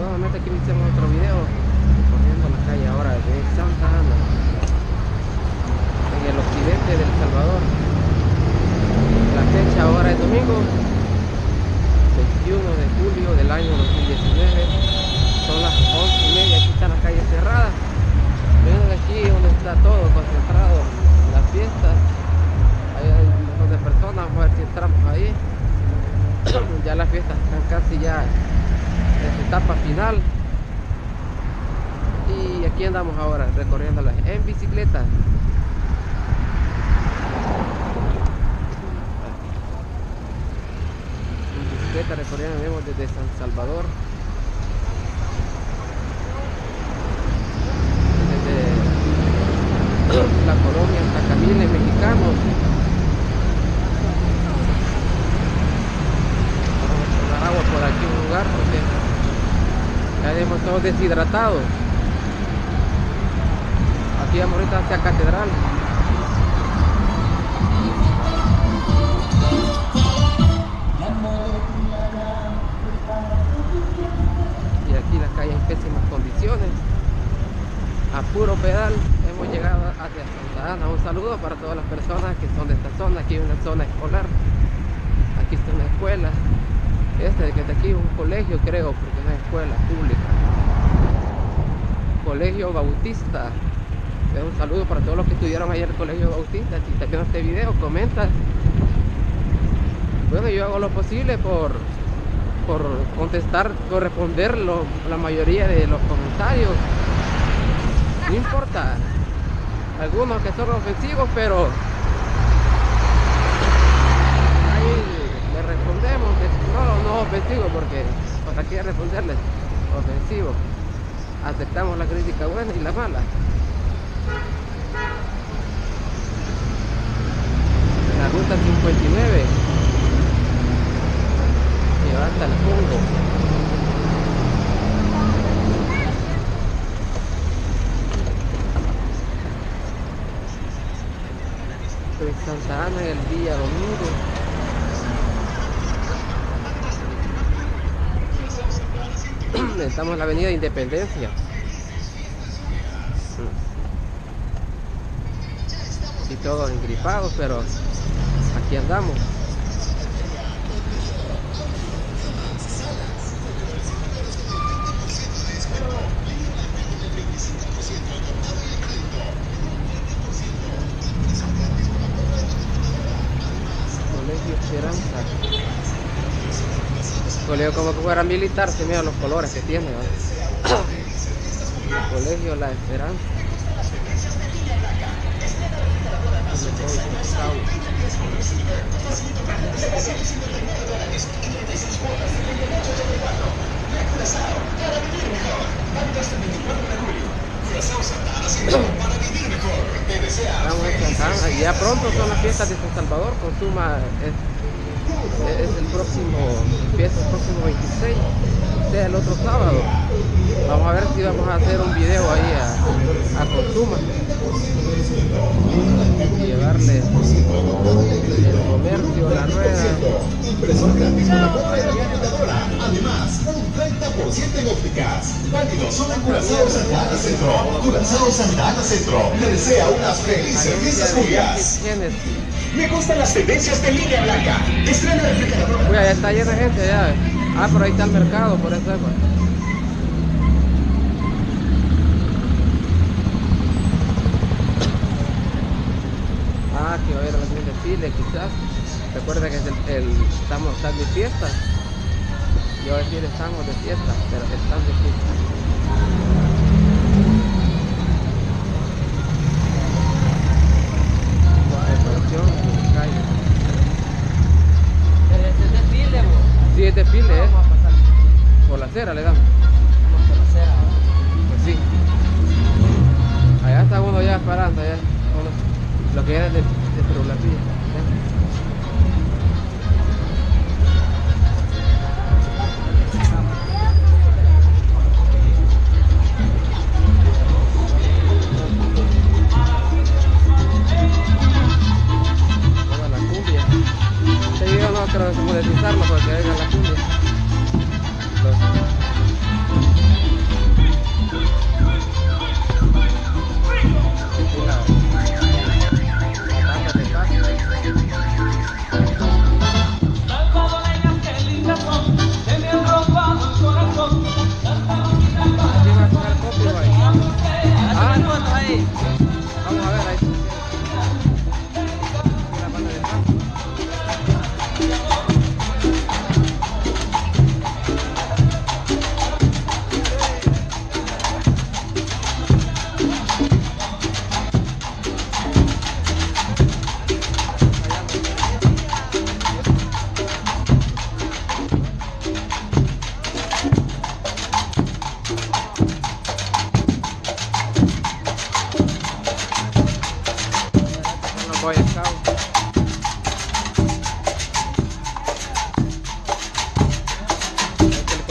nuevamente aquí hicimos otro video corriendo la calle ahora de Santa Ana en el occidente del Salvador. La fecha ahora es domingo 21 de julio del año 2019 son las 11 y media aquí está la calle cerrada miren aquí donde está todo concentrado las fiestas. Hay un montón de personas vamos a ver si entramos ahí. Ya las fiestas están casi ya en su etapa final. Y aquí andamos ahora recorriéndolas en bicicleta. En bicicleta recorriendo desde San Salvador. Desde la colonia Tacamile mexicanos vamos a tomar agua por aquí en un lugar porque ya hemos todos deshidratados. Aquí vamos ahorita hacia Catedral. Y aquí la calle en pésimas condiciones. A puro pedal hemos llegado hacia Santa Ana un saludo para todas las personas que son de esta zona. Aquí hay una zona escolar. Aquí está una escuela. Este que está aquí un colegio creo porque es una escuela pública colegio bautista. Un saludo para todos los que estudiaron ayer el colegio bautista. Si estás viendo este video comenta. Bueno yo hago lo posible por por contestar por responder la mayoría de los comentarios. No importa. Algunos que son ofensivos pero ahí le respondemos no, no ofensivo porque para qué responderles ofensivo aceptamos la crítica buena y la mala. La ruta 59 que va hasta el en Santa Ana el día domingo estamos en la avenida Independencia. Y todos engripados pero aquí andamos Colegio como que fuera militar, se miran los colores que tiene ¿vale? Colegio La Esperanza Santa Ana y ya pronto son las fiestas de San Salvador, consuma es, es el próximo, empieza el próximo 26, sea el otro sábado. Vamos a ver si vamos a hacer un video ahí a, a Consuma y llevarle el comercio, la rueda. Además, un 30% en ópticas. Válido solo en Curazao Santa Ana Centro. Curazao Santa Ana Centro. Le desea unas felices fiestas Julias. Me gustan las tendencias de línea blanca. Estrena refrigerador. Uy, ya está llena gente ya. Ah, pero ahí está el mercado, por eso es. pues. Ah, que va a a algún desfile quizás. Recuerda que es el- estamos, están de fiesta. Yo voy a decir estamos de fiesta, pero están de fiesta. Decoración en la calle. Pero ese es desfile, vos. Sí, es desfile, ¿eh? Vamos a pasar Por la acera le damos. vamos por la acera. Pues sí. Allá está uno ya esperando, allá. Uno, lo que era de, de no creo que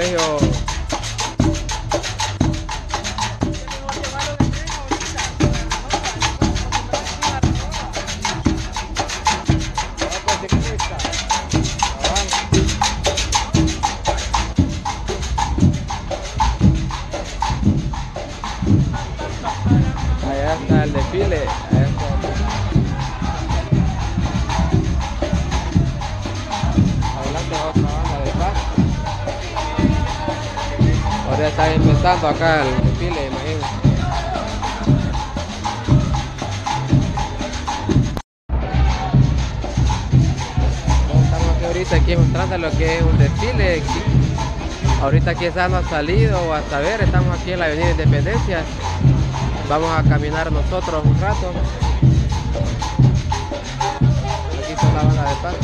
colegio Allá Están empezando acá el desfile, aquí ahorita aquí mostrando lo que es un desfile. aquí. Ahorita quizás no ha salido o a saber, estamos aquí en la avenida Independencia. Vamos a caminar nosotros un rato. Aquí está la banda de paz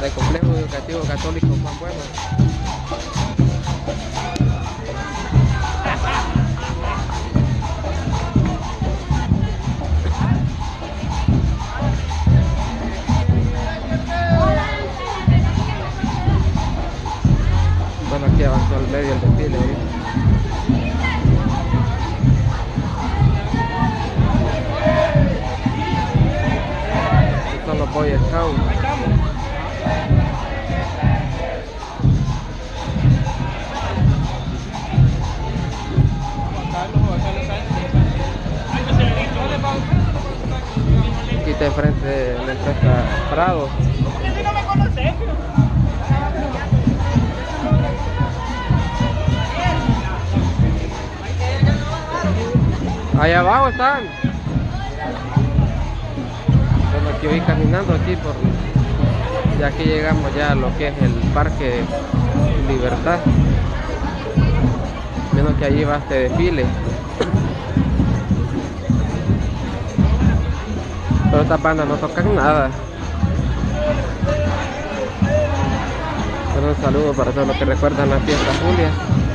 del Complejo Educativo Católico Juan Bueno. Boy Scouts. Aquí está enfrente de la Prado. Allá abajo están. Aquí voy caminando aquí por... Ya aquí llegamos ya a lo que es el Parque Libertad. Menos que allí va este desfile. Pero estas bandas no tocan nada. Pero un saludo para todos los que recuerdan la fiesta Julia.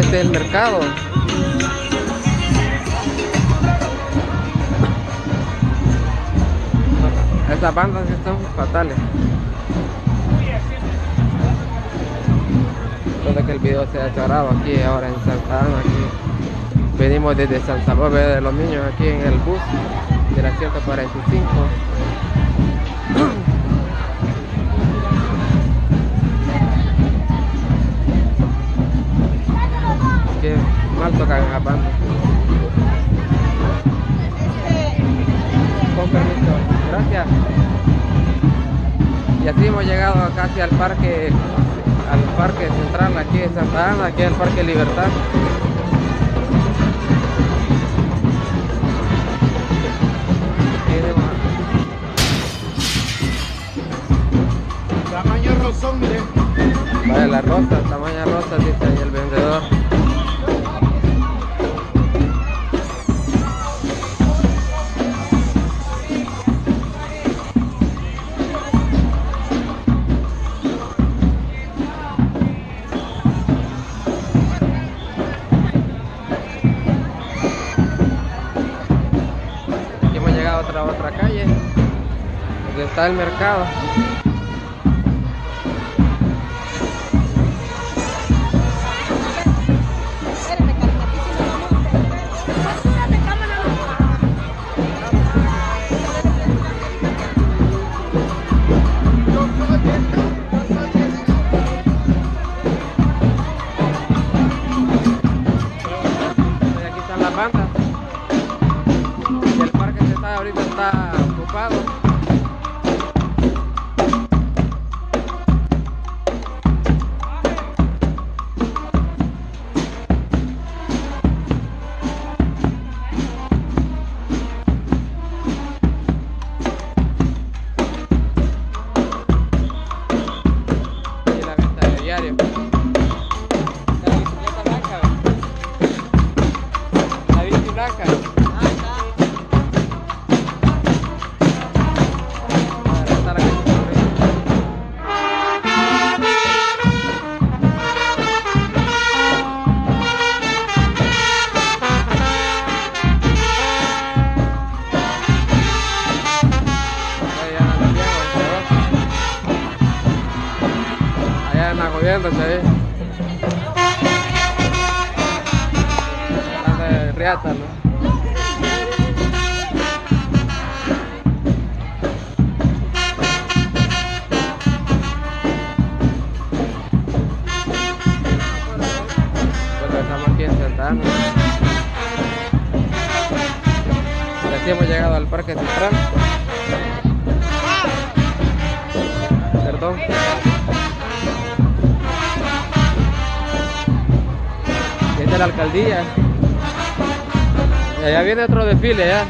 Este es el mercado. Estas bandas son fatales. Todo que el video se ha grabado aquí ahora en Ana. Aquí. Venimos desde San Salvador de los Niños aquí en el bus de la 145. Qué mal tocan las bandas. Con permiso, gracias. Y así hemos llegado casi al parque, al parque central aquí de Santa Ana, aquí al Parque Libertad. Tamaño rosón, mire. Vaya la rosa, está el mercado. Moviéndose ahí. Anda riata, ¿no? Hemos llegado al Parque Central. Perdón. Es la alcaldía. Allá viene otro desfile ya.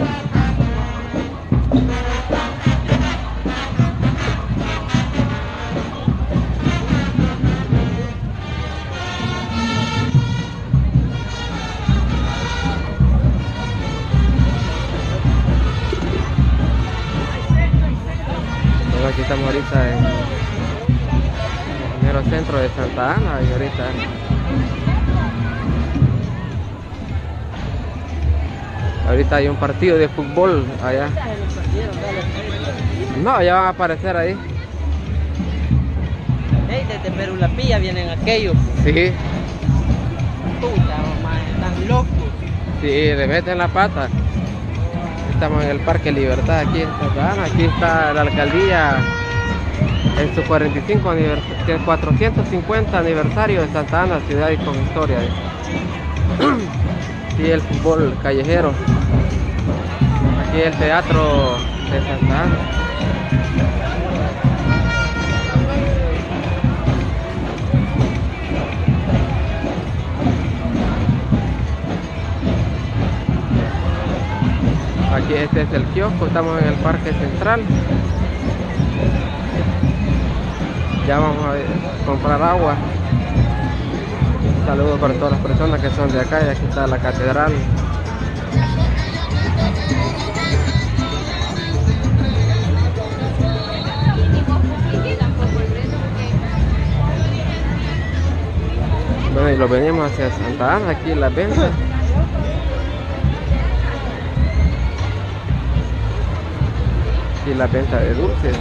Bueno, aquí estamos ahorita en el mero centro de Santa Ana y ahorita ahorita hay un partido de fútbol allá. No, ya van a aparecer ahí. Ey, desde Perulapilla vienen aquellos. Sí, Puta, mamá, están locos. sí, le meten la pata. Estamos en el Parque Libertad aquí en Santa Ana. Aquí está la alcaldía en su 45 anivers- 450 aniversario de Santa Ana, ciudad y con historia. Aquí el fútbol callejero. Aquí el teatro de Santa Ana. Aquí este es el kiosco, estamos en el Parque Central. Ya vamos a comprar agua. Saludos para todas las personas que son de acá y aquí está la catedral. Bueno, y lo venimos hacia Santa Ana, aquí en la venta. Aquí la venta de dulces.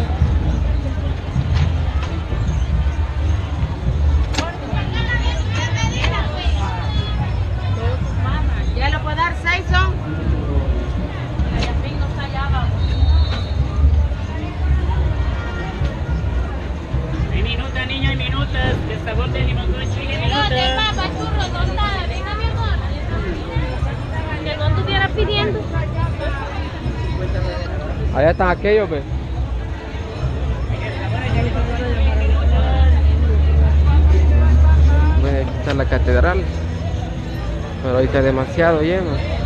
Están aquellos. Bueno, aquí está la catedral. Pero ahorita demasiado lleno.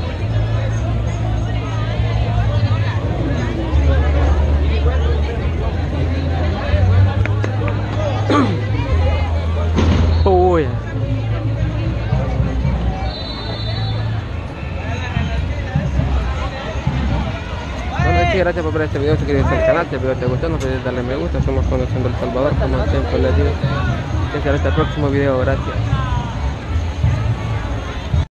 Gracias por ver este video, suscríbete al canal, si el video te gustó, no olvides darle me gusta, somos Conociendo El Salvador, como siempre les digo. Que hasta el próximo video, gracias.